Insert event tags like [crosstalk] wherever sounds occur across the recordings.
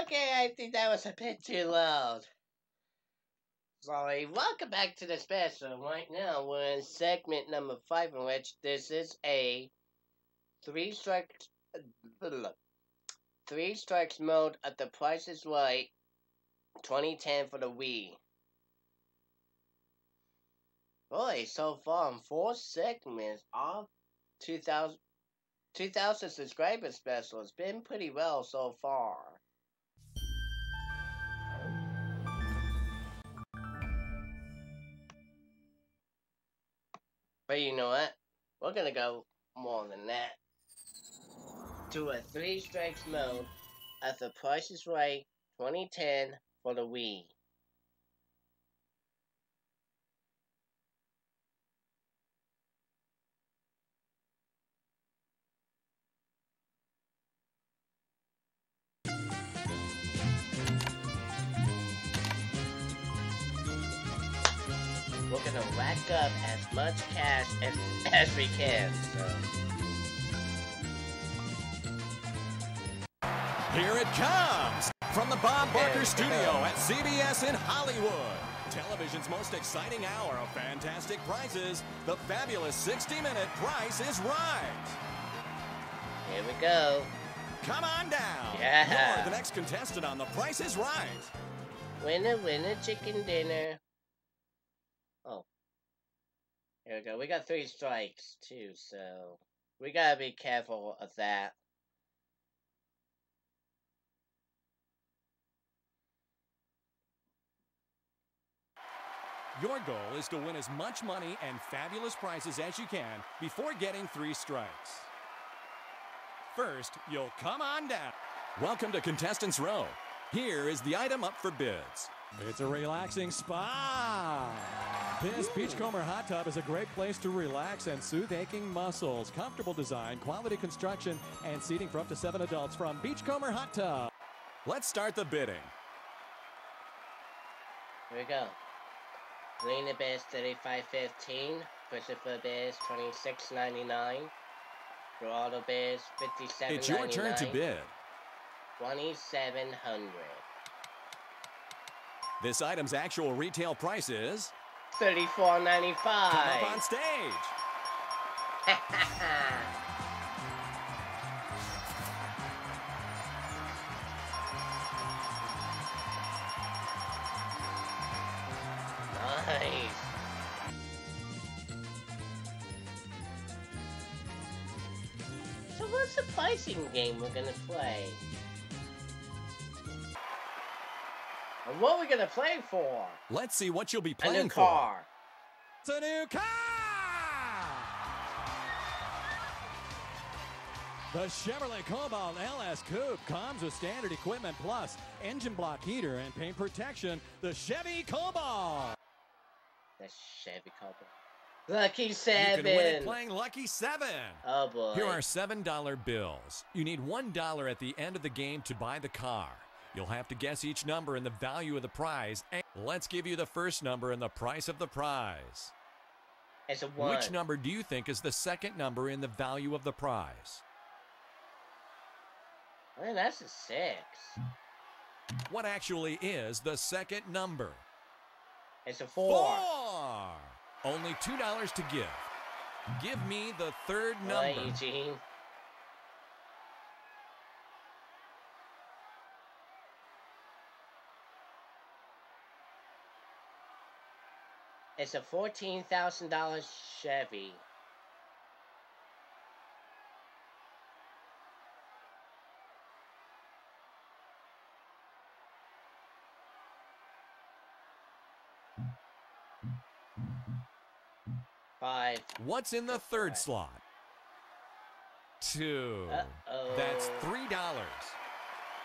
Okay, I think that was a bit too loud. Sorry, welcome back to the special. Right now, we're in segment number five, in which this is a three strikes, three strikes mode at the Price is Right 2010 for the Wii. Boy, so far in four segments of 2000, 2000 subscriber special, it's been pretty well so far. But you know what? We're gonna go more than that. To a three strikes mode at the Price is Right 2010 for the Wii. Gonna rack up as much cash as, [laughs] as we can. So. Here it comes from the Bob Barker studio at CBS in Hollywood. Television's most exciting hour of fantastic prizes. The fabulous 60 minute price is right. Here we go. Come on down. Yeah. You're the next contestant on The Price is Right. Winner, winner, chicken dinner. Oh. Here we go. We got three strikes, too, so we gotta be careful of that. Your goal is to win as much money and fabulous prizes as you can before getting three strikes. First, you'll come on down. Welcome to Contestants Row. Here is the item up for bids. It's a relaxing spa. This Beachcomber hot tub is a great place to relax and soothe aching muscles. Comfortable design, quality construction, and seating for up to seven adults from Beachcomber Hot Tub. Let's start the bidding. Here we go. Green Abyss 3515. Christopher Abyss 2699. Geraldo Abyss 5799. It's your turn to bid. 2700. This item's actual retail price is. 3495. Come up on stage. [laughs] nice. So what's the pricing game we're gonna play? And what are we gonna play for? Let's see what you'll be A new playing for. It's a new car! The Chevrolet Cobalt LS Coupe comes with standard equipment plus engine block heater and paint protection. The Chevy Cobalt. The Chevy Cobalt. Lucky seven. You Seven. can win it playing Lucky Seven. Oh boy. Here are $7 bills. You need $1 at the end of the game to buy the car. You'll have to guess each number and the value of the prize. And let's give you the first number and the price of the prize. It's a one. Which number do you think is the second number in the value of the prize? Man, that's a six. What actually is the second number? It's a four. Four. Only $2 to give. Give me the third All right, number. Eugene. It's a fourteen thousand dollars Chevy. Five. What's in the third slot? Two. Uh-oh. That's $3.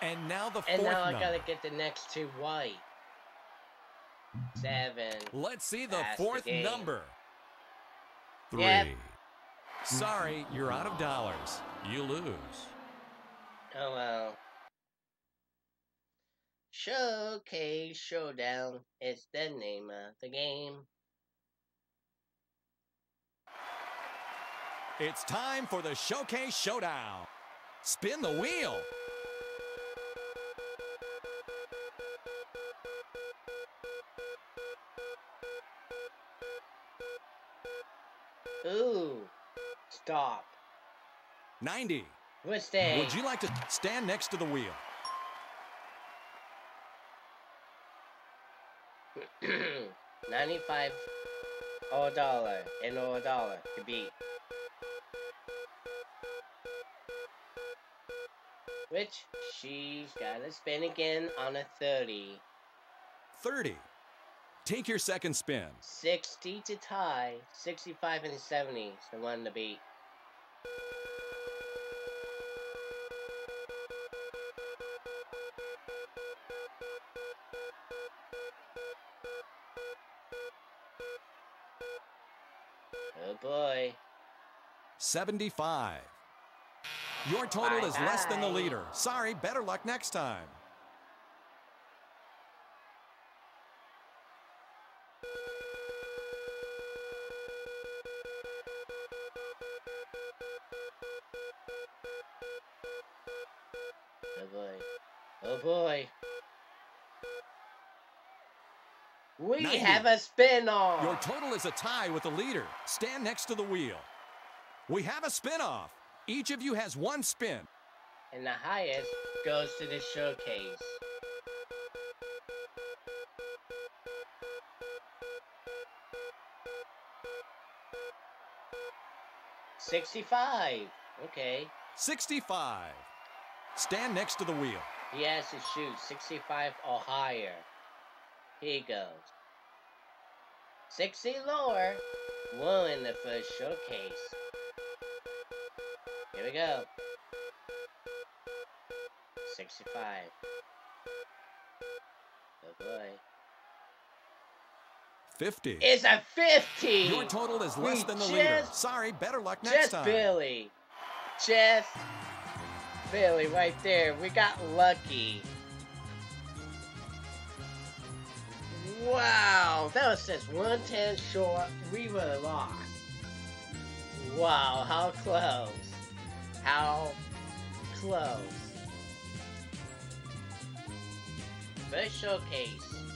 And now the And fourth now I number. gotta get the next two white. Seven. Let's see the That's the fourth game. number. Three. Yep. Sorry, you're out of dollars. You lose. Oh well. Showcase Showdown. is the name of the game. It's time for the Showcase Showdown. Spin the wheel. 90. We're staying. Would you like to stand next to the wheel? [clears throat] 95 or a dollar and or a dollar to beat. Which she's gotta spin again on a 30. 30. Take your second spin. 60 to tie. 65 and 70 is the one to beat. 75. Your total is less than the leader. Sorry, better luck next time. Oh boy. Oh boy. We 90. have a spin off. Your total is a tie with the leader. Stand next to the wheel. We have a spin-off. Each of you has one spin. And the highest goes to the showcase. Sixty-five. Okay. 65. Stand next to the wheel. He has to shoot sixty-five or higher. Here he goes. Sixty lower. Won in the first showcase. Here we go. 65. Oh boy. 50. It's a 50! Your total is less We than the leader. Sorry, better luck next Just time. Billy. Just Billy right there. We got lucky. Wow, that was just 110 short. We would have lost. Wow, how close. How close. First showcase.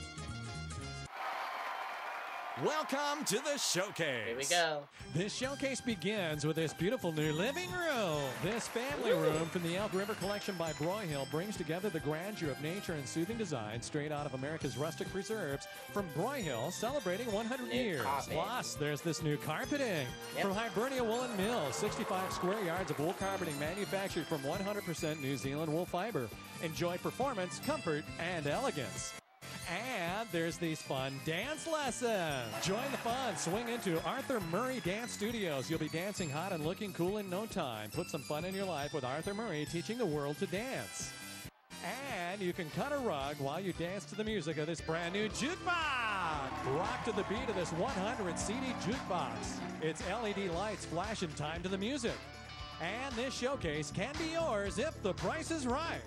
Welcome to the showcase. Here we go. This showcase begins with this beautiful new living room. This family Ooh. room from the Elk River Collection by Broyhill brings together the grandeur of nature and soothing design straight out of America's rustic preserves from Broyhill, celebrating 100 New years. carpet. Plus, there's this new carpeting Yep. from Hibernia Woolen Mills, 65 square yards of wool carpeting manufactured from 100% New Zealand wool fiber. Enjoy performance, comfort, and elegance. And there's these fun dance lessons. Join the fun. Swing into Arthur Murray Dance Studios. You'll be dancing hot and looking cool in no time. Put some fun in your life with Arthur Murray teaching the world to dance. And you can cut a rug while you dance to the music of this brand new jukebox. Rock to the beat of this 100 CD jukebox. Its LED lights flash in time to the music. And this showcase can be yours if the price is right.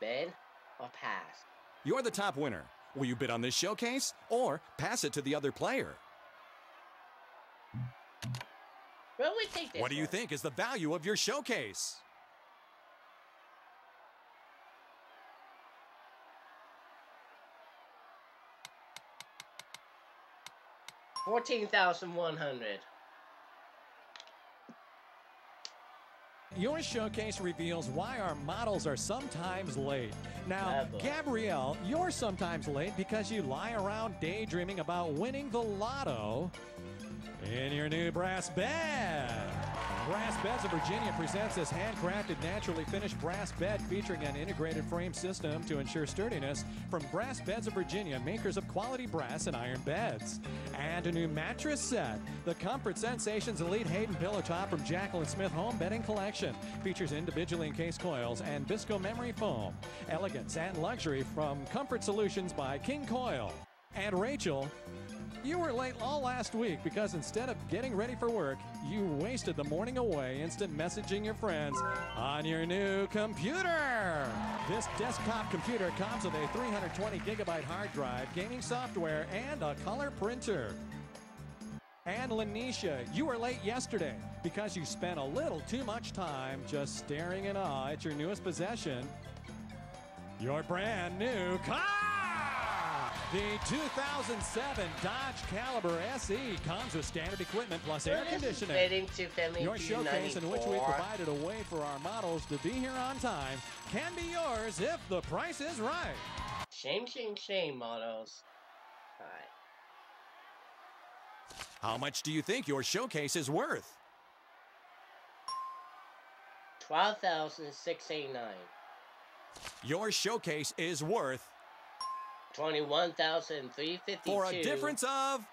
Bid or pass? You're the top winner. Will you bid on this showcase or pass it to the other player? Well, we take this What do you one. think is the value of your showcase? Fourteen thousand one hundred. Your showcase reveals why our models are sometimes late. Now. Gabrielle, you're sometimes late because you lie around daydreaming about winning the lotto in your new brass bed. Brass Beds of Virginia presents this handcrafted, naturally finished brass bed featuring an integrated frame system to ensure sturdiness from Brass Beds of Virginia, makers of quality brass and iron beds. And a new mattress set. The Comfort Sensations Elite Hayden Pillow Top from Jaclyn Smith Home Bedding Collection features individually encased coils and visco memory foam. Elegance and luxury from Comfort Solutions by King Coil. And Rachel, you were late all last week because instead of getting ready for work, you wasted the morning away instant messaging your friends on your new computer. This desktop computer comes with a 320 gigabyte hard drive, gaming software, and a color printer. And Lanisha, you were late yesterday because you spent a little too much time just staring in awe at your newest possession, your brand new car! The 2007 Dodge Caliber SE comes with standard equipment plus air Well, this is conditioning. fitting to Family Your showcase in which we provided a way for our models to be here on time can be yours if the price is right. Shame, shame, shame, models. Alright. How much do you think your showcase is worth? Twelve thousand six eighty nine. Your showcase is worth Twenty-one thousand three fifty-two. for a difference of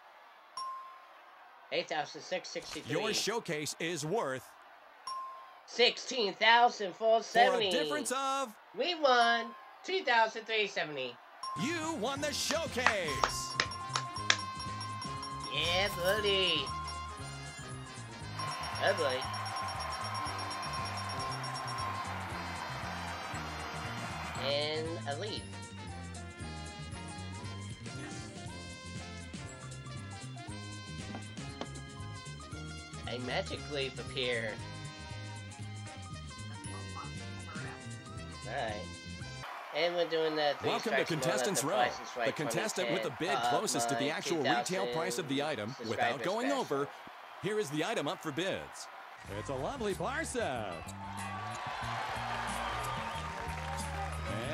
Eight thousand six sixty-three. your showcase is worth Sixteen thousand four for a difference of We won two thousand three seventy. you won the showcase. Yeah, buddy. Oh boy. And a leaf. A magic leaf appeared. Alright. And we're doing three Welcome to strikes and one Contestants Row. Right The contestant with the bid closest to the actual retail price of the item without going special. over. Here is the item up for bids. It's a lovely bar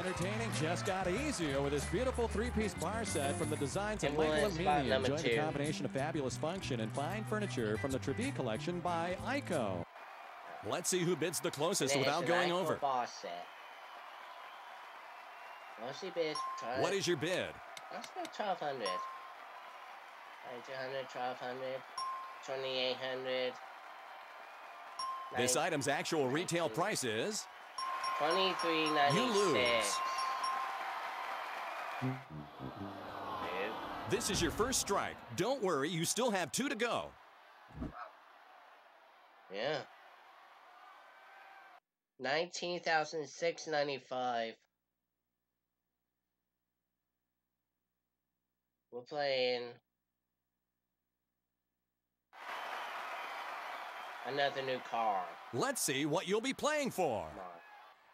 Entertaining just got easier with this beautiful three-piece bar set from the designs of Michael Amini. Enjoy the combination of fabulous function and fine furniture from the Trevi collection by AICO. Let's see who bids the closest without going over. Bar set. Mostly. What is your bid? Let's go 1200. 1800, 1200, 2800. This item's actual retail price is 2396. You lose. This is your first strike. Don't worry, you still have two to go. Yeah. 19,695. We're playing another new car. Let's see what you'll be playing for.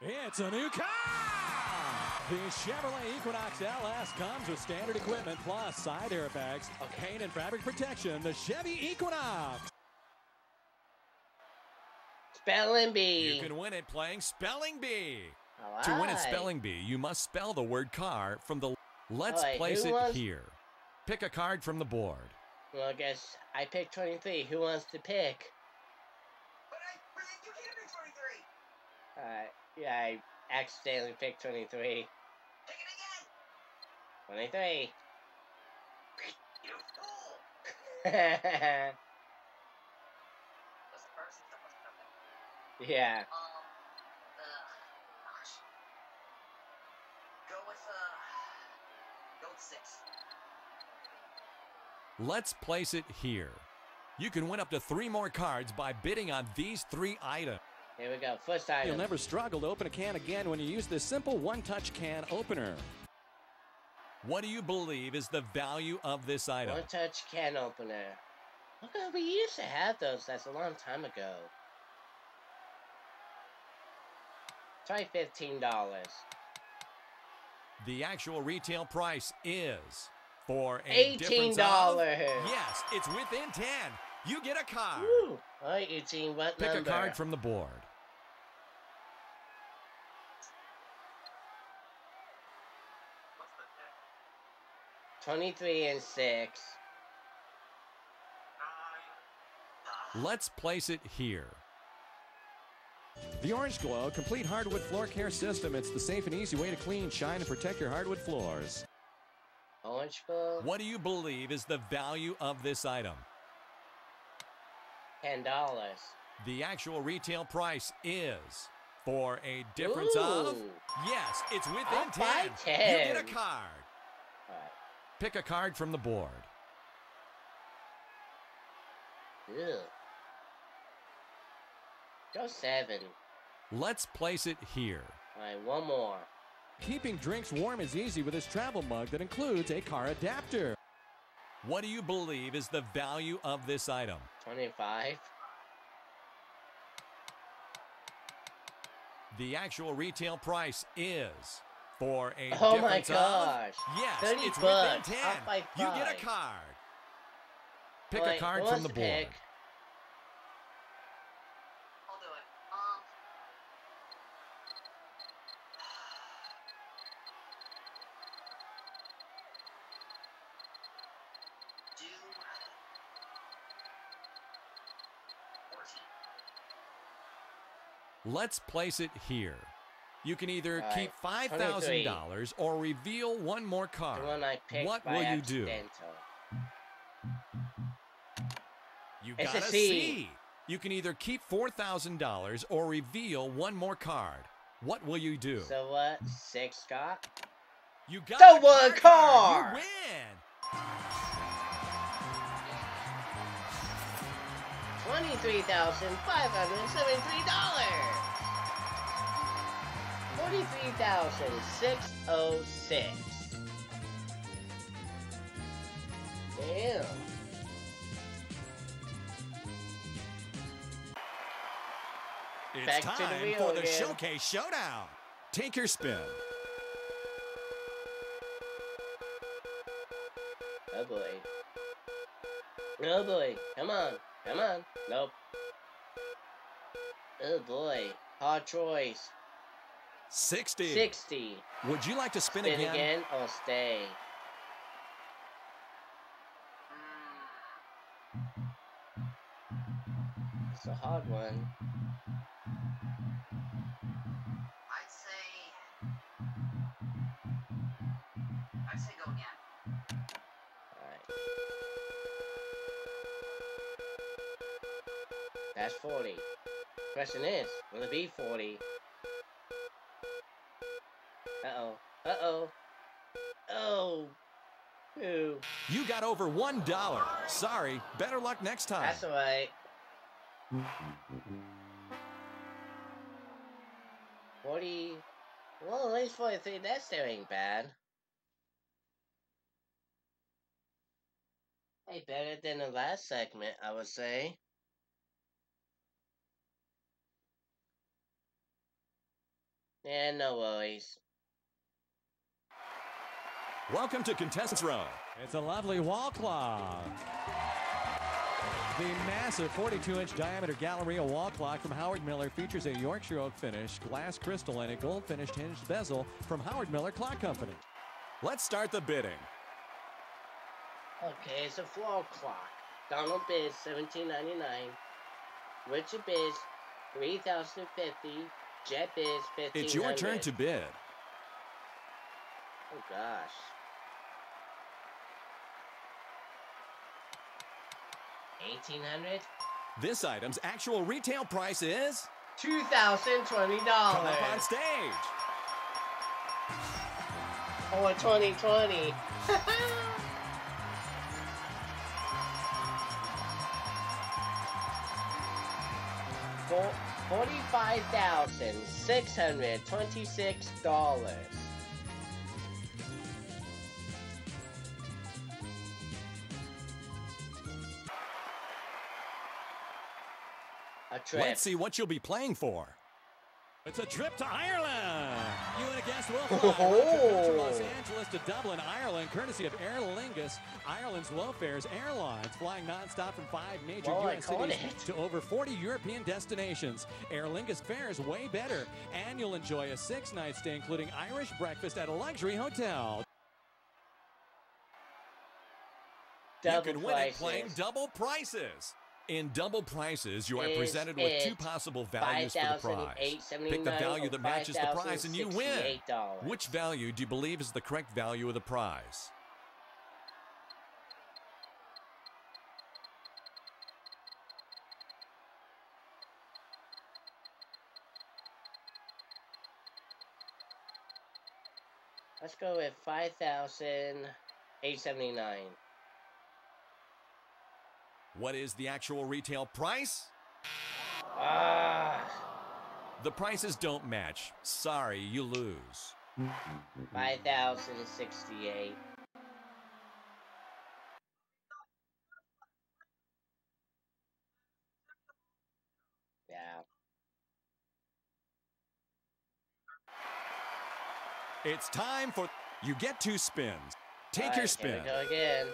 Come on. It's a new car! The Chevrolet Equinox LS comes with standard equipment plus side airbags, a paint and fabric protection. The Chevy Equinox. Spelling bee. You can win it playing Spelling Bee. All To win at. Spelling Bee, you must spell the word car from the. Let's Alright, place it wants- here. Pick a card from the board. Well, I guess I picked 23. Who wants to pick? But I, but you can't be 23. Alright. Yeah, I accidentally picked 23. Pick it again. 23. You [laughs] fool. yeah. Um, uh. Go with, uh. Let's place it here. You can win up to three more cards by bidding on these three items. Here we go. First item. You'll never struggle to open a can again when you use this simple one-touch can opener. What do you believe is the value of this item? One touch can opener. Okay, we used to have those. That's a long time ago. Try fifteen dollars. The actual retail price is for a Eighteen difference of- dollars. Yes, it's within ten. You get a card. Woo! All right, Eugene. What Pick number? a card from the board. 23 and 6. Let's place it here. The Orange Glo Complete Hardwood Floor Care System. It's the safe and easy way to clean, shine, and protect your hardwood floors. Orange Glo. What do you believe is the value of this item? $10. The actual retail price is for a difference Ooh. of yes, it's within 10. 10. You get a card. All right. Pick a card from the board. Ew. Go seven. Let's place it here. All right, one more. Keeping drinks warm is easy with this travel mug that includes a car adapter. What do you believe is the value of this item? 25. The actual retail price is for a Oh my difference of- gosh. yes, 30 it's bucks, within off 10. by You get a card. Pick Wait, a card from the board. pick? I'll do it. Um. [sighs] Do. 14. Let's place it here. You can either right. keep $5,000 or reveal one more card. One what will you do? You got a, a C. C. You can either keep $4,000 or reveal one more card. What will you do? So what? Six got? You got the, the one card. card. You win. $23,573. 43,606. Damn. It's Back time the for the again. showcase showdown. Take your spin. Oh boy. Oh boy. Come on. Come on. Nope. Oh boy. Hard choice. 60. 60. Would you like to spin, Spin again? again or stay? It's a hard one. I'd say. I'd say go again. Alright. That's 40. Question is, will it be 40? Uh-oh. Uh-oh. Oh. Ooh. You got over $1. Sorry. Better luck next time. That's alright. Forty. Well, at least forty-three. That's still ain't bad. Hey, better than the last segment, I would say. Yeah, no worries. Welcome to Contestants Row. It's a lovely wall clock. The massive 42-inch diameter Galleria wall clock from Howard Miller features a Yorkshire oak finish, glass crystal, and a gold-finished hinged bezel from Howard Miller Clock Company. Let's start the bidding. Okay, it's a floor clock. Donald bids seventeen ninety nine. Richard bids 3,050. Jet bids fifteen. It's your turn to bid. Oh gosh. 1800 This item's actual retail price is... $2,020. Come up on stage. Or 2020. $45,626. [laughs] trip. Let's see what you'll be playing for. It's a trip to Ireland. You and a guest will fly oh. road trip from Los Angeles to Dublin, Ireland, courtesy of Aer Lingus, Ireland's low fares airlines, flying nonstop from five major Well, U.S. cities it. to over 40 European destinations. Aer Lingus fares way better, and you'll enjoy a six-night stay, including Irish breakfast at a luxury hotel. Double you can win it playing double prices. In double prices, you are presented with two possible values for the prize. Pick the value that matches the prize and you win. Which value do you believe is the correct value of the prize? Let's go with 5,879. What is the actual retail price? Ah. The prices don't match. Sorry, you lose. 5,068. Yeah. It's time for you get two spins. Take your spin. go again.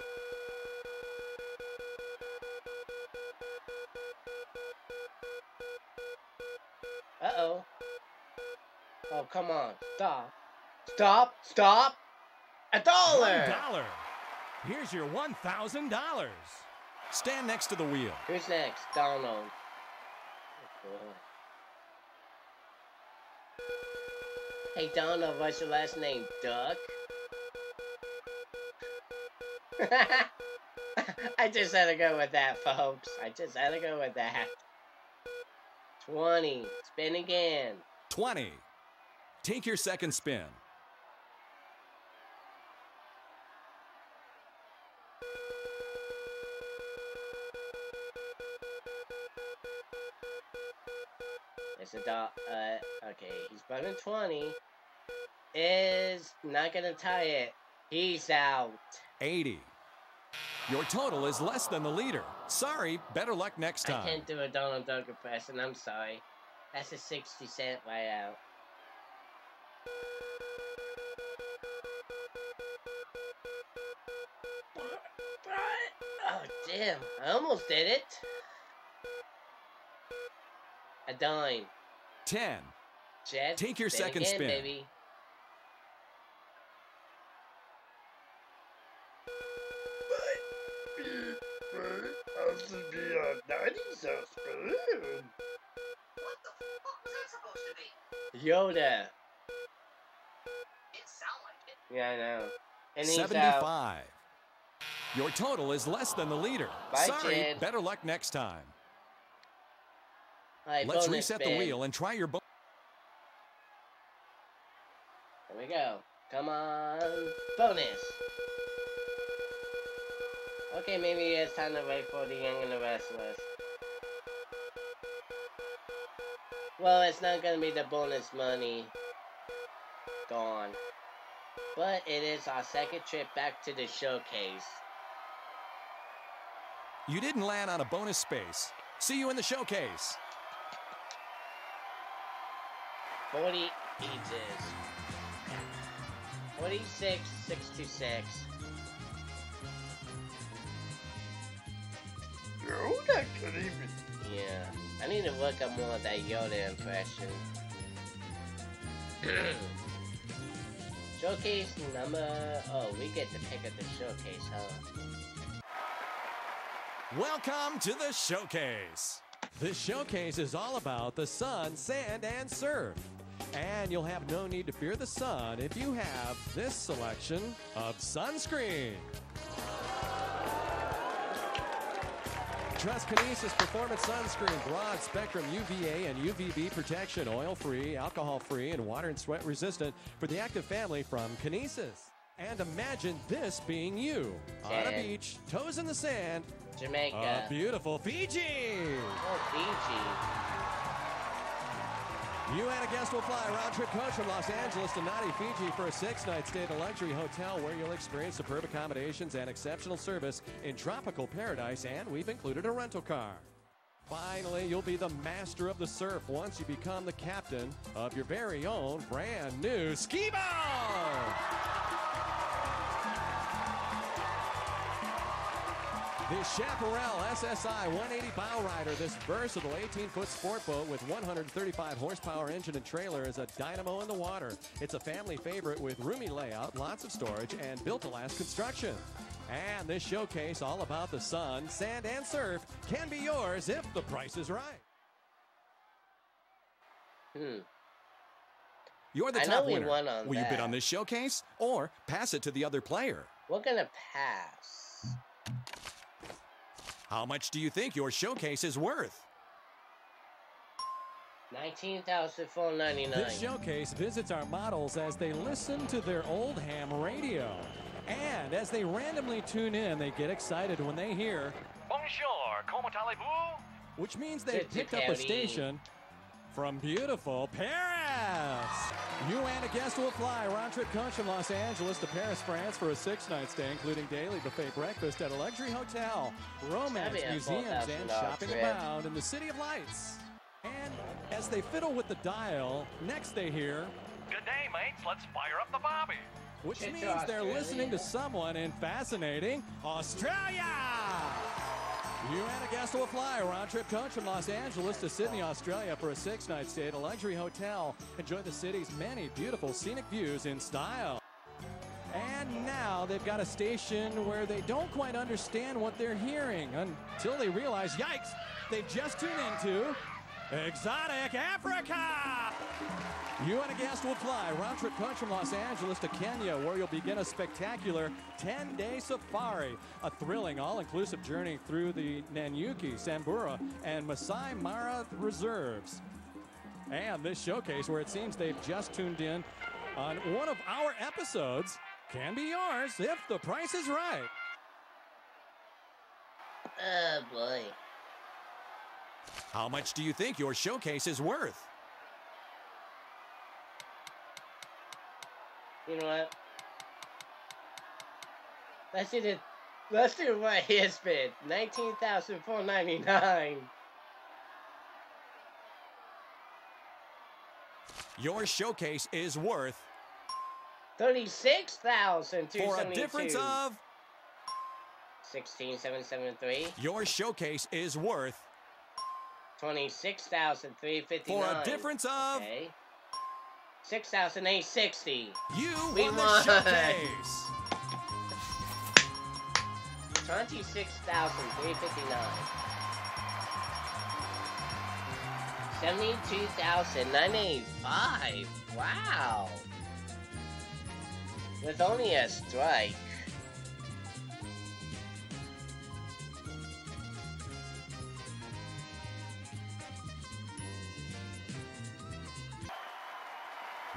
Come on. Stop. Stop. Stop. A dollar. Here's your one thousand dollars. Stand next to the wheel. Who's next? Donald. Hey, Donald, what's your last name? Duck? [laughs] I just had to go with that, folks. I just had to go with that. 20. Spin again. Twenty. Take your second spin. It's a dot. Uh, okay, he's running 20. Is not gonna tie it. He's out. 80. Your total is less than the leader. Sorry, better luck next time. I can't do a Donald Duck impression. I'm sorry. That's a 60 cent way out. Oh, damn. I almost did it. A dime. 10. Jet. Take your spin second again, spin. baby. What Yeah, I know. And he's out. 75. Your total is less than the leader. Bye, Sorry, better luck next time. Alright, Let's bonus reset the wheel and try your bo- Here we go. Come on. Bonus. Okay, maybe it's time to wait for the Young and the Restless. Well, it's not gonna be the bonus money. Gone. But it is our second trip back to the showcase. You didn't land on a bonus space. See you in the showcase. 40 eaches. 46, 626. Yoda could even. Yeah, I need to work on more of that Yoda impression. [clears throat] showcase number. Oh, we get to pick up the showcase, huh? Welcome to the showcase. This showcase is all about the sun, sand, and surf. And you'll have no need to fear the sun if you have this selection of sunscreen. Trust Kinesys Performance Sunscreen, broad spectrum UVA and UVB protection, oil free, alcohol free, and water and sweat resistant for the active family from Kinesys. And imagine this being you on a beach, toes in the sand, Jamaica. beautiful Fiji. oh, Fiji. You and a guest will fly round trip coach from Los Angeles to Nadi, Fiji for a six night stay at a luxury hotel where you'll experience superb accommodations and exceptional service in tropical paradise, and we've included a rental car. Finally, you'll be the master of the surf once you become the captain of your very own brand new ski boat. The Chaparral SSI 180 bow rider, this versatile 18-foot sport boat with 135 horsepower engine and trailer is a dynamo in the water. It's a family favorite with roomy layout, lots of storage, and built to last construction. And this showcase all about the sun, sand, and surf can be yours if the price is right. Hmm. You're the I top winner. Will you bid on this showcase or pass it to the other player? We're gonna pass. How much do you think your showcase is worth? Nineteen thousand four ninety nine. This showcase visits our models as they listen to their old ham radio. And as they randomly tune in, they get excited when they hear, Bonjour, comment allez-vous? which means they picked up a station from beautiful Paris. You and a guest will fly round trip coach from Los Angeles to Paris, France for a six night stay, including daily buffet breakfast at a luxury hotel, romance, That'd be a museums, and shopping trip. abound in the City of Lights. And as they fiddle with the dial, next they hear, Good day, mates. Let's fire up the Bobby. Which means they're listening to someone in fascinating Australia. You and a guest will fly a round trip coach from Los Angeles to Sydney, Australia for a six night stay at a luxury hotel. Enjoy the city's many beautiful scenic views in style. And now they've got a station where they don't quite understand what they're hearing until they realize, yikes, they've just tuned into Exotic Africa. You and a guest will fly round trip coach from Los Angeles to Kenya, where you'll begin a spectacular 10 day safari. A thrilling all inclusive journey through the Nanyuki, Samburu, and Masai Mara reserves. And this showcase, where it seems they've just tuned in on one of our episodes, can be yours if the price is right. Oh boy. How much do you think your showcase is worth? You know what? Let's do the let's do what his bid. Nineteen thousand four ninety nine. Your showcase is worth Thirty six thousand two for a difference of sixteen seven seven three. your showcase is worth Twenty six thousand three fifty for a difference of Okay. Six thousand eight sixty. you We won the won. showcase. Twenty-six thousand three fifty-nine. Seventy-two thousand nine eighty-five. Wow. With only a strike.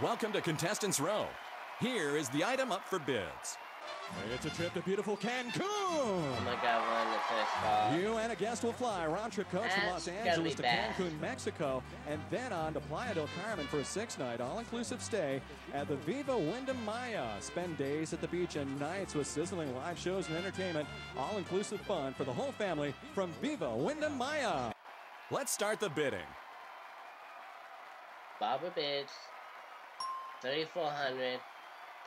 Welcome to Contestants Row. Here is the item up for bids. It's a trip to beautiful Cancun. Oh my god, we're in the first ball. You and a guest will fly a round trip coach from Los Angeles to bad. Cancun, Mexico, and then on to Playa del Carmen for a six night all inclusive stay at the Viva Wyndham Maya. Spend days at the beach and nights with sizzling live shows and entertainment. All inclusive fun for the whole family from Viva Wyndham Maya. Let's start the bidding. Barbara bids. 3400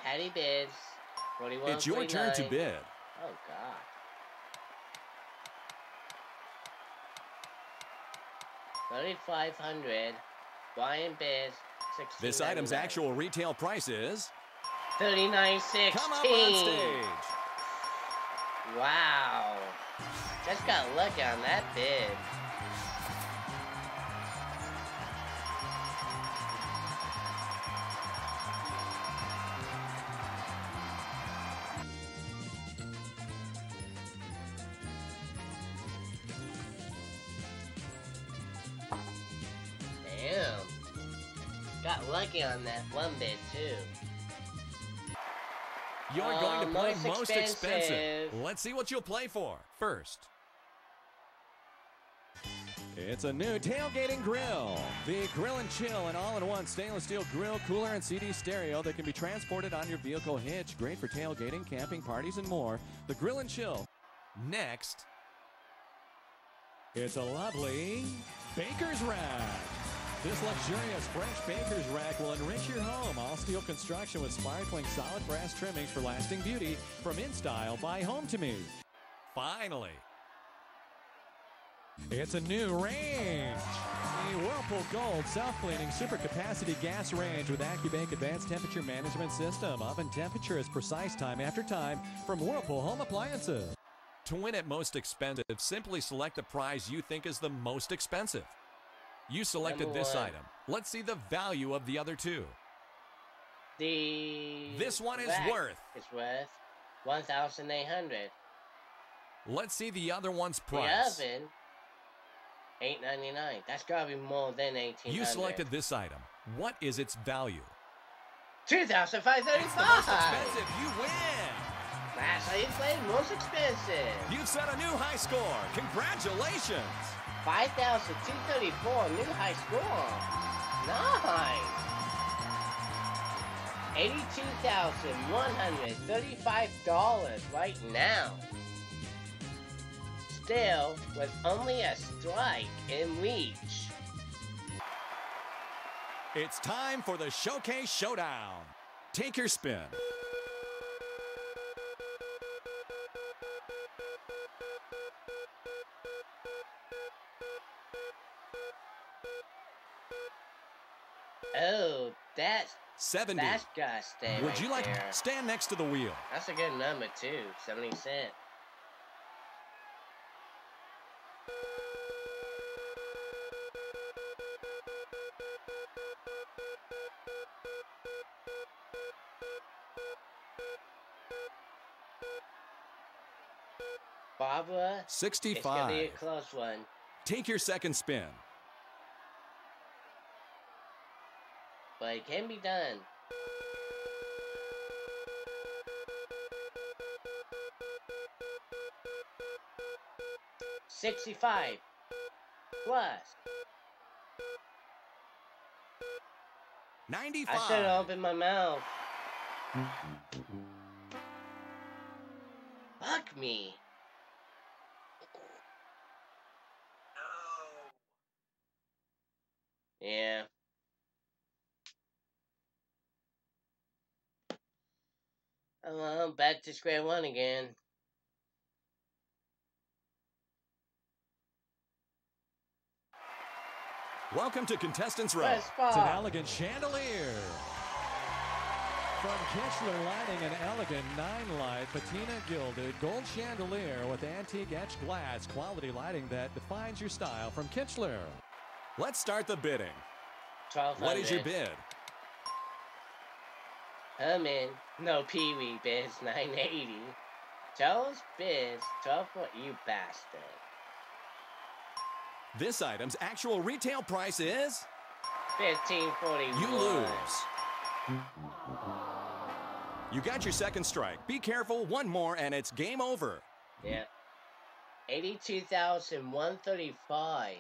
Patty bids. 41 It's your turn to bid. Oh god. Thirty-five hundred. Brian bids. This item's actual retail price is Thirty-nine sixteen. come up on stage. Wow. Just got lucky on that bid. On that one bid too. You're going to um, play most most expensive. expensive. Let's see what you'll play for first. It's a new tailgating grill. The Grill and Chill, an all-in-one stainless steel grill, cooler, and CD stereo that can be transported on your vehicle hitch. Great for tailgating, camping, parties, and more. The Grill and Chill. Next, It's a lovely baker's rack. This luxurious French baker's rack will enrich your home. All steel construction with sparkling solid brass trimmings for lasting beauty from InStyle by Home to Me. finally, It's a new range. The Whirlpool Gold self-cleaning super capacity gas range with AccuBake advanced temperature management system. Oven temperature is precise time after time from Whirlpool Home Appliances. to win at most expensive, simply select the prize you think is the most expensive. You selected this item. Let's see the value of the other two. The This one is worth. It's worth one thousand eight hundred. Let's see the other one's price. The oven eight ninety nine. That's gotta be more than eighteen. You selected this item. What is its value? two thousand five thirty It's the most expensive. You win. That's how you play most expensive. You've set a new high score. Congratulations. Five thousand two thirty four. New high score. Nice. Eighty-two thousand one hundred thirty-five dollars right now. Still, with only a strike in reach. It's time for the Showcase Showdown. Take your spin. 70. that's gotta stay. Would right you like there. to stand next to the wheel? That's a good number too. Seventy cent. Barbara, it's gonna be a 65. close one. Take your second spin. But it can be done. Sixty-five plus. 95. I should have opened my mouth. [laughs] Fuck me. No. Yeah. Oh, well, back to square one again. Welcome to Contestants Row. Press It's an elegant chandelier. From Kichler Lighting, an elegant nine-light patina gilded gold chandelier with antique etched glass quality lighting that defines your style from Kichler. Let's start the bidding. What is your hundred. bid? I'm in. No Pee Wee bids 980. Joe's bids 12 foot. You bastard. This item's actual retail price is 1541. you lose. You got your second strike. Be careful, one more and it's game over. Yeah. 82,135.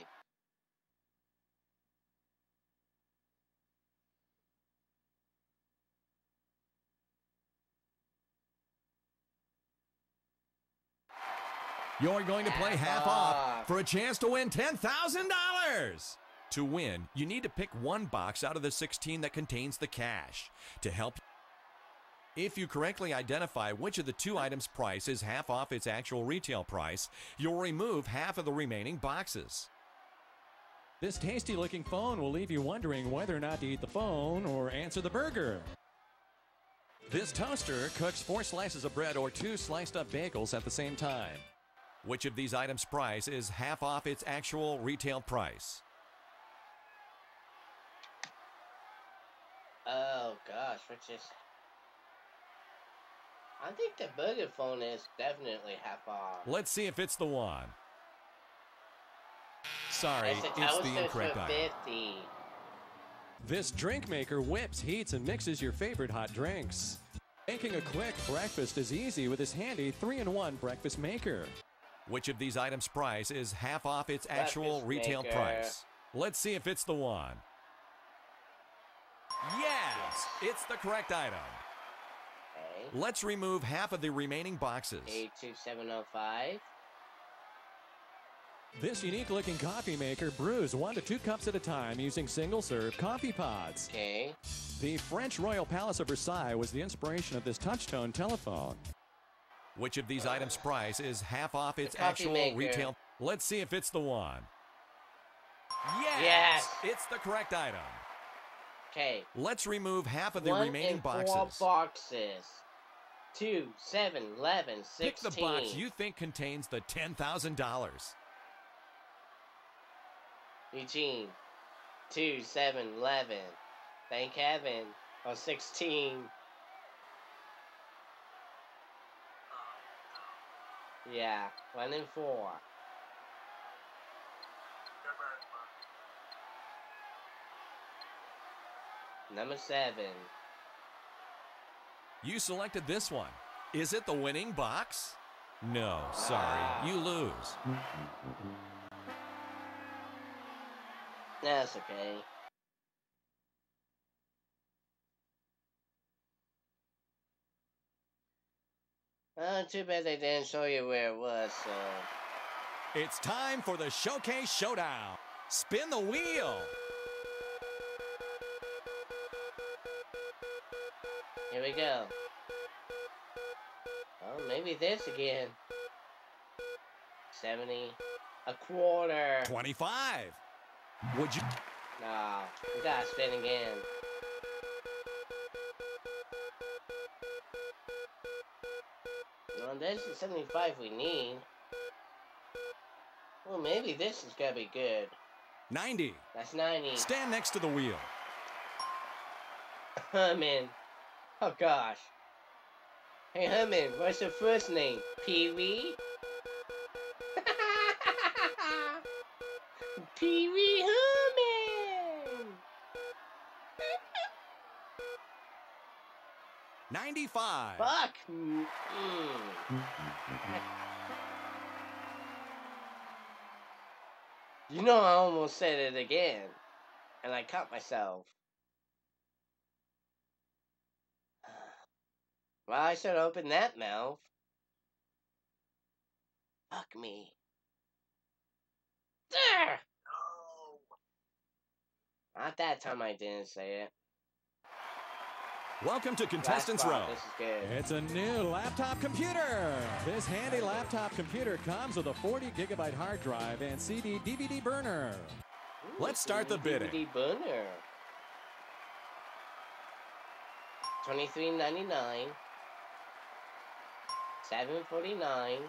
You're going to play Half half off off. for a chance to win $10,000. To win, you need to pick one box out of the 16 that contains the cash. To help if you correctly identify which of the two items' price is half off its actual retail price, you'll remove half of the remaining boxes. This tasty looking phone will leave you wondering whether or not to eat the phone or answer the burger. This toaster cooks four slices of bread or two sliced up bagels at the same time. Which of these items' price is half off its actual retail price? Oh gosh, which is. I think the burger phone is definitely half off. Let's see if it's the one. Sorry, It's it's the incorrect item. This drink maker whips, heats, and mixes your favorite hot drinks. Making a quick breakfast is easy with this handy 3 in 1 breakfast maker. Which of these items' price is half off its actual retail price? Let's see if it's the one. Yes, it's the correct item. Okay. Let's remove half of the remaining boxes. 82705. This unique looking coffee maker brews 1 to 2 cups at a time using single serve coffee pods. Okay. The French Royal Palace of Versailles was the inspiration of this touchtone telephone. Which of these items' price is half off its actual maker. retail? Let's see if it's the one. Yes, Yes. it's the correct item. Okay. Let's remove half of the One remaining and four boxes. boxes. Two, seven, eleven, Pick sixteen. the box you think contains the $10,000. Eugene. Two, seven, eleven. Thank heaven. Or sixteen. Yeah, one and four. Number seven. You selected this one. Is it the winning box? No, sorry. Ah. You lose. That's okay. Uh, too bad they didn't show you where it was, so. It's time for the Showcase Showdown. Spin the wheel. Here we go. Oh, maybe this again. 70. A quarter. 25. Would you? No, we gotta spin again. This is 75 we need. Well, maybe this is gonna be good. 90. That's 90. Stand next to the wheel. [laughs] Herman. Oh gosh. Hey Herman, what's your first name? Pee Wee? Pee Wee Herman! 95. Fuck! You know I almost said it again. And I caught myself. Well, I should open that mouth. Fuck me. There! No. Not that time I didn't say it. Welcome to Contestants Row. This is good. It's a new laptop computer. This handy laptop computer comes with a 40 gigabyte hard drive and CD DVD burner. Ooh, Let's start the bidding. DVD burner. Twenty-three ninety-nine. Seven forty-nine.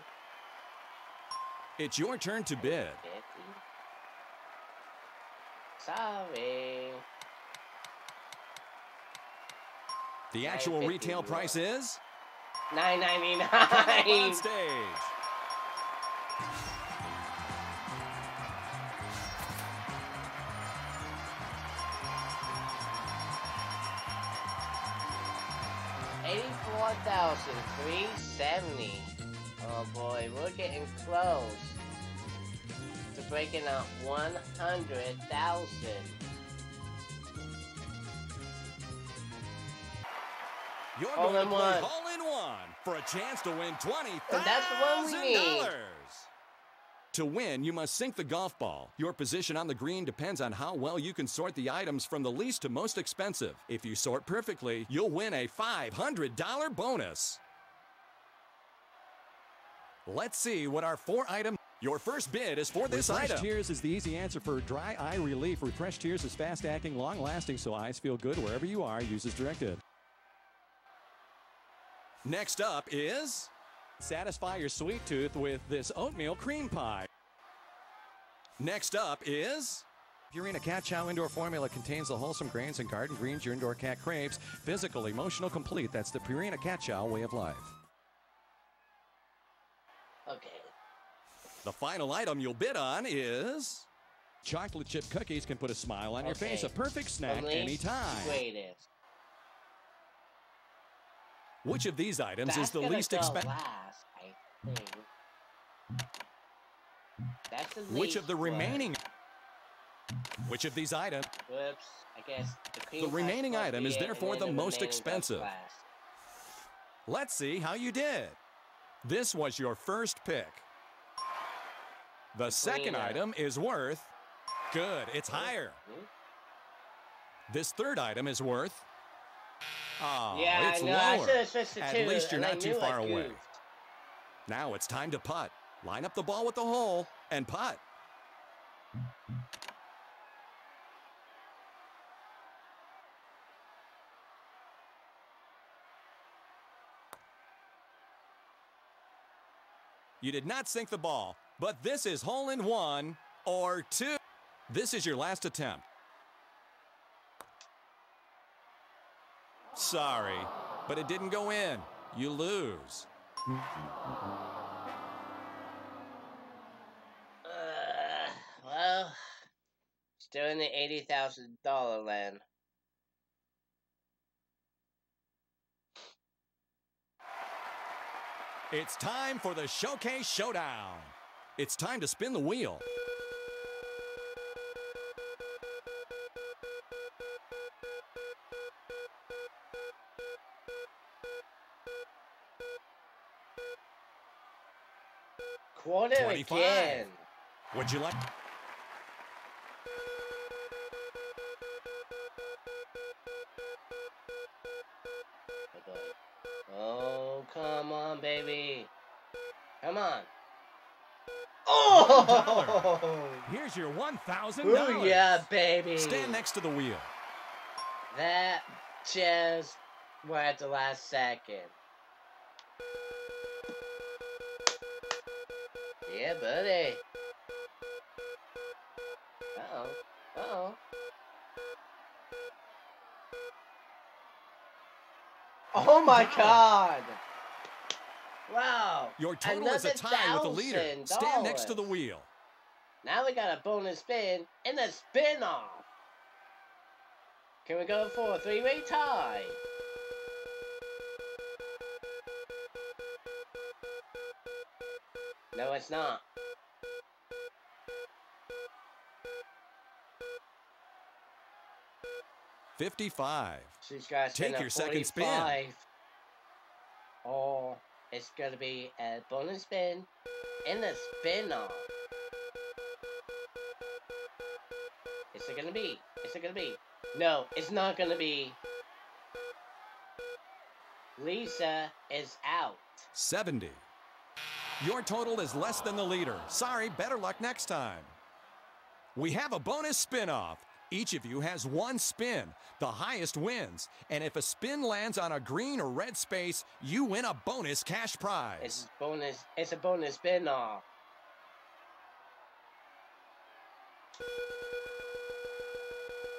It's your turn to bid. Fifty. Sorry. The actual retail price is Nine Come on ninety-nine. stage. Eighty-four thousand three seventy. Oh boy, we're getting close to breaking out one hundred thousand. You're Hole going in to play one. hole in one for a chance to win twenty And that's the one we thousand need. dollars. To win, you must sink the golf ball. Your position on the green depends on how well you can sort the items from the least to most expensive. If you sort perfectly, you'll win a $500 bonus. Let's see what our four item. Your first bid is for this Refresh item. Tears is the easy answer for dry eye relief. Refresh Tears is fast acting, long lasting, so eyes feel good wherever you are. Use as directed. Next up is Satisfy your sweet tooth with this oatmeal cream pie. Next up is Purina Cat Chow Indoor Formula contains the wholesome grains and garden greens your indoor cat craves. Physical, emotional, complete. That's the Purina Cat Chow way of life. Okay. the final item you'll bid on is Chocolate chip cookies can put a smile on your face. A perfect snack to anytime. Greatest. Which of these items That's is the least expensive? last, I think. That's the Which of the one. remaining Which of these items Whoops. I guess the, The remaining item is therefore then the most expensive. Let's see how you did. This was your first pick. The second Cleaner. item is worth good. It's higher. Hmm? This third item is worth Oh, yeah, it's. I lower. should have switched to At two. least you're and not too far away. Now it's time to putt. Line up the ball with the hole and putt. You did not sink the ball, but this is hole in one or two. This is your last attempt. Sorry, but it didn't go in. You lose. Uh, well, still in the eighty thousand dollar land. It's time for the Showcase Showdown. It's time to spin the wheel. 25. again. Would you like? Oh, come on, baby. Come on. Oh! Here's your $1,000. Ooh, yeah, baby. Stand next to the wheel. That just went at the last second. Yeah, buddy. Uh-oh. Uh-oh. Oh my god! Wow. Your total is a tie with the leader. $1,000. Stand next to the wheel. Now we got a bonus spin and a spin off. Can we go for a three-way tie? No, it's not. Fifty-five. She's got to Take your second spin. 45. Or it's gonna be a bonus spin and a spin off. Is it gonna be? Is it gonna be? No, it's not gonna be. Lisa is out. 70. Your total is less than the leader. Sorry, better luck next time. We have a bonus spin-off. Each of you has one spin. The highest wins. And if a spin lands on a green or red space, you win a bonus cash prize. It's bonus. It's a bonus spin off.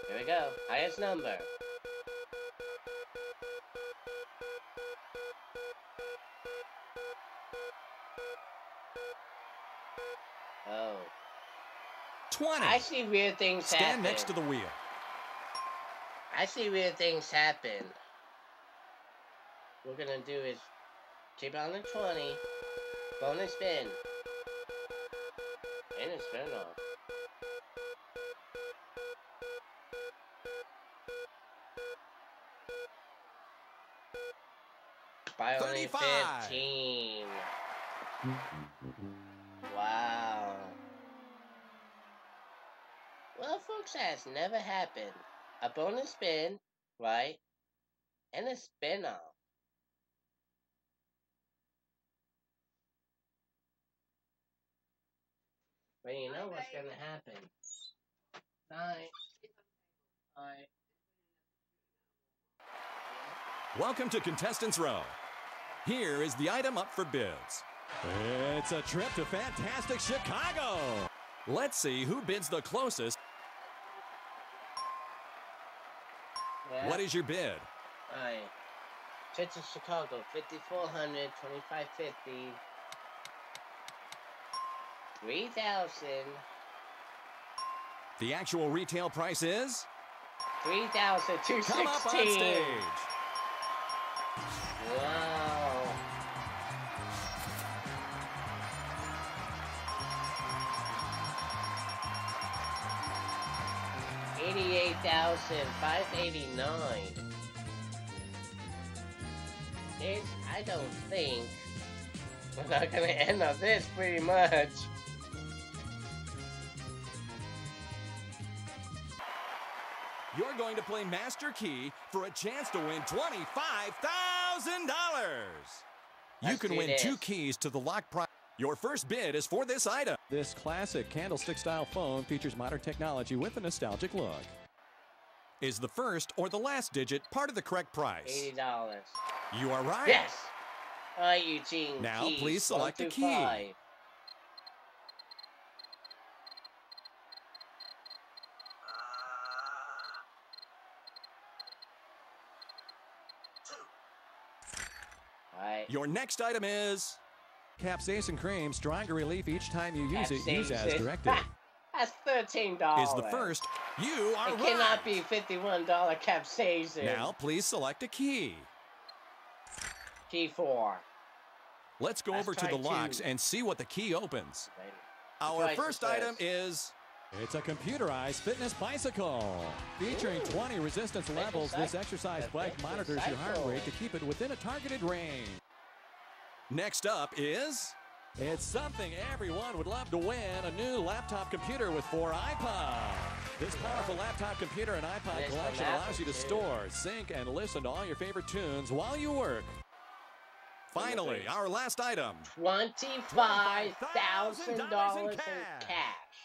Here we go. Highest number. 20. I see weird things Stand happen. next to the wheel. I see weird things happen. What we're gonna do is keep on the 20, Bonus spin. And a spin off. By only 35. 15. Has never happened. A bonus spin, right? And a spin off. But you know what's gonna happen. Night. Night. Welcome to Contestants Row. Here is the item up for bids. It's a trip to fantastic Chicago. Let's see who bids the closest. Yeah. What is your bid? Alright. Trip to Chicago, 5400 2550 3000 The actual retail price is? 3216 Come up on stage. Wow. Eighty-eight thousand five eighty-nine. This, I don't think we're not gonna [laughs] end on this pretty much. You're going to play Master Key for a chance to win $25,000. You can win this. two keys to the lock prize. Your first bid is for this item. This classic candlestick style phone features modern technology with a nostalgic look. Is the first or the last digit part of the correct price? Eighty dollars. You are right. Yes. All right, Eugene. Now, keys, please select a key. five. All right. Your next item is Capsaicin cream, stronger relief each time you use it. Use as directed. [laughs] That's thirteen dollars. is the first. You are It right. cannot be fifty-one dollar capsaicin. Now, please select a key. key four. Let's go Let's over to the locks and see what the key opens. Our first item is It's a computerized fitness bicycle. Featuring Ooh. 20 resistance levels, this exercise bike monitors your heart rate to keep it within a targeted range. Next up is It's something everyone would love to win a new laptop computer with four iPods. This powerful laptop computer and iPod collection allows you to store, sync, and listen to all your favorite tunes while you work. Finally, our last item. Twenty-five thousand dollars in cash.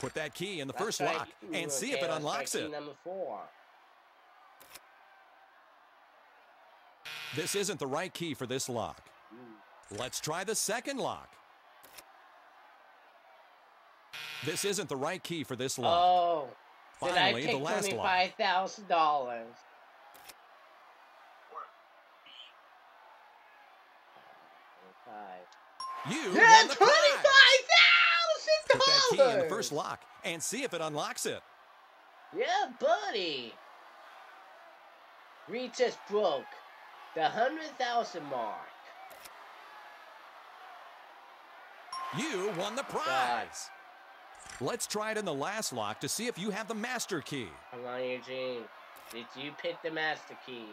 Put that key in the That's first right. lock and see if it unlocks it. Number four. This isn't the right key for this lock. Let's try the second lock. This isn't the right key for this lock. Oh, did I Finally, the last lock. twenty-five thousand dollars? You Yeah, won the prize. Put that key in the first lock and see if it unlocks it. Yeah, buddy. We just broke the hundred thousand mark. You won the prize. Let's try it in the last lock to see if you have the master key. Come on, Eugene. Did you pick the master key?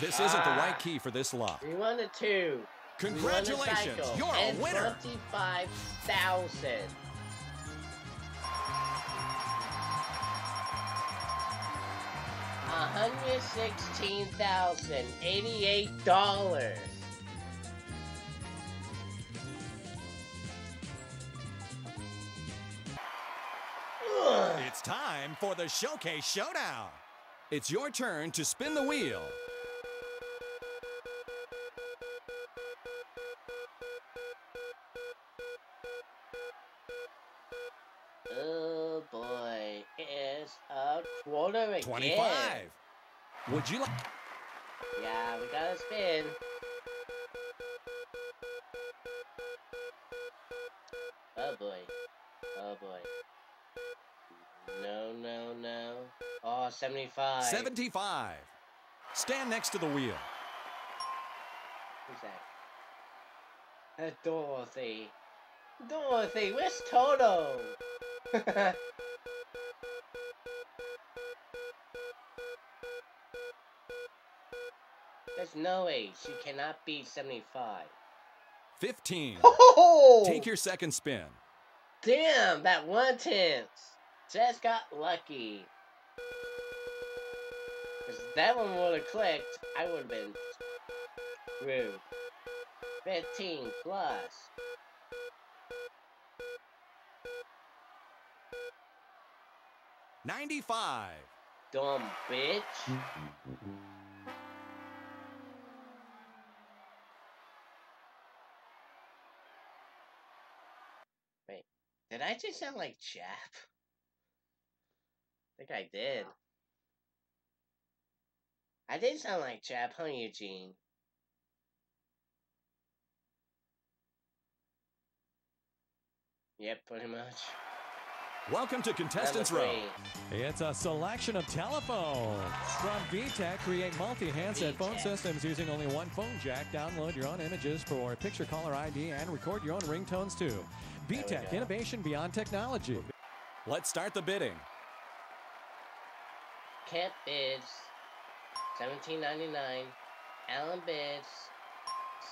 This isn't the Ah. right key for this lock. We won a two. We won Congratulations, you're a and winner. Twenty-five thousand. hundred sixteen thousand eighty-eight dollars. It's time for the Showcase Showdown. It's your turn to spin the wheel. Would you like? Yeah, we gotta spin. Oh boy. Oh boy. No, no, no. Oh, 75. 75. Stand next to the wheel. Who's that? Uh, Dorothy. Dorothy, where's Toto? [laughs] There's no way she cannot be 75. 15. Oh! Take your second spin. Damn, that one tenth. Just got lucky. Because that one would have clicked, I would have been screwed. 15 plus. Ninety-five. Dumb bitch. Wait, did I just sound like Chap? I think I did. I did sound like Chap, huh, Eugene? Yep, pretty much. Welcome to Contestants Row. It's a selection of telephones. From VTech, create multi-handset phone systems using only one phone jack. Download your own images for picture caller ID and record your own ringtones too. We VTech, innovation beyond technology. Let's start the bidding. Kemp bids seventeen ninety nine. Allen bids.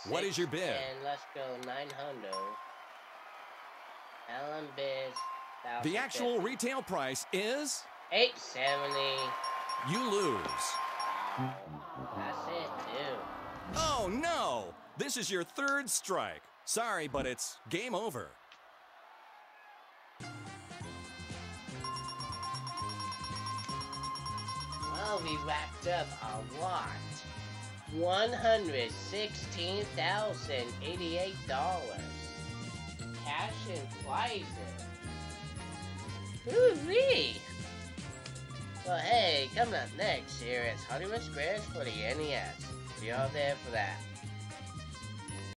What is your bid? And let's go nine hundred. Allen bids. The actual retail price is eight seventy. you lose. That's it too. Oh no! This is your third strike. Sorry, but it's game over. We racked up a lot. One hundred sixteen thousand eighty-eight dollars. Cash and prizes. Ooh-wee! Well, hey, coming up next here is Hollywood Squares for the NES. See y'all there for that.